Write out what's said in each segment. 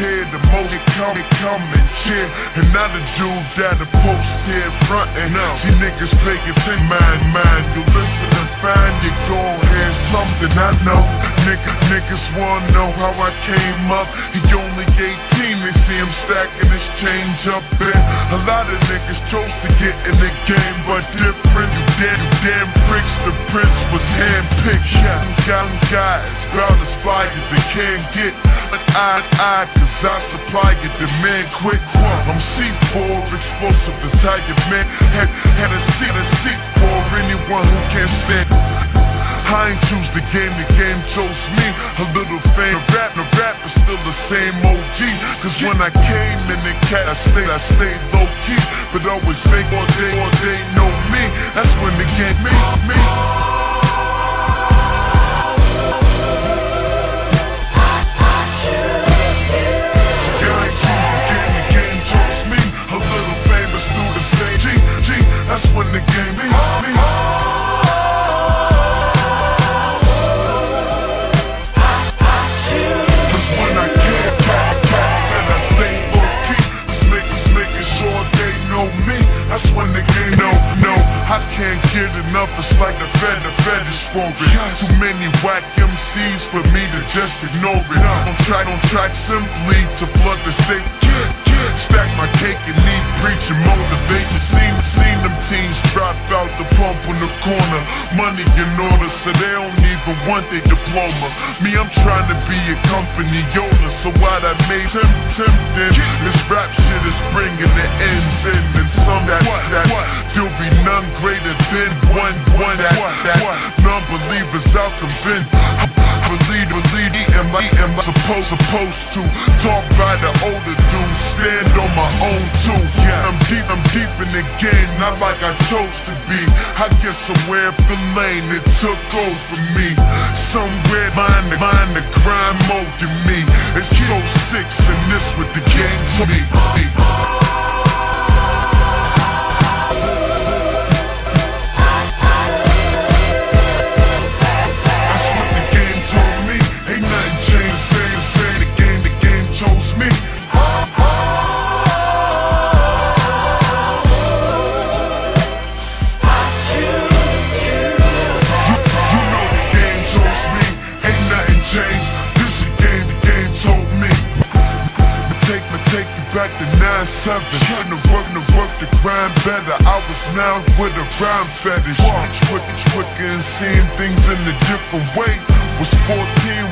here, the most they come, they come and cheer. And not the dude that the post here frontin'. No. See niggas pay attention, man, man. You listen and find you gon' hear something I know. Nigga, niggas wanna know how I came up. He only 18, they see him stacking his change up in. A lot of niggas chose to get in the game, but different. You damn, you damn the prince was handpicked. Young, guys, bout as fly as they can get. I, I, cause I supply your demand quick. I'm C4, explosive is how you man. Had, had a seat, a seat for anyone who can't stand. I ain't choose the game, the game chose me A little fame, the rap, the rap is still the same OG Cause when I came in the cat, I stayed, I stayed low But always make all day, all day know me. That's when the game, me, me like the fed, the fetish for it. Too many whack MCs for me to just ignore it. On track, on track, simply to flood the state. Stack my cake and need preaching, motivating. Seen, seen them teens drop out the pump on the corner. Money in order, so they don't even want their diploma. Me, I'm trying to be a company owner, so what I made tem tempting. This rap shit is bringing the ends in, and some that, that there'll be none greater than one, one that, that non-believers out convinced. Believe, believe, am I, am I supposed, supposed to talk by the older dudes, stand on my own too. Yeah, I'm deep, I'm deep in the game, not like I chose to be. I guess somewhere up the lane it took over me. Somewhere mind the, mind the crime molded me. It's so six and this what the game to me. Back to 9-7 Trying to work, to work, to grind better. I was now with a rhyme fetish. Quick, quicker and seeing things in a different way. Was 14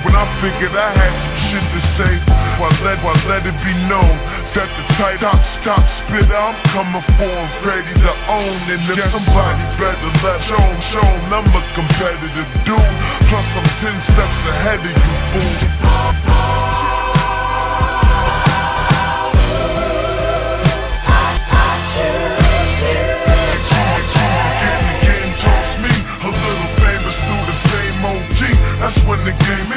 when I figured I had some shit to say. Why let, why let it be known That the tight top, top spitter I'm coming for and ready to own. And if somebody better let show show I'm a competitive dude. Plus I'm 10 steps ahead of you fools the game